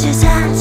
是下。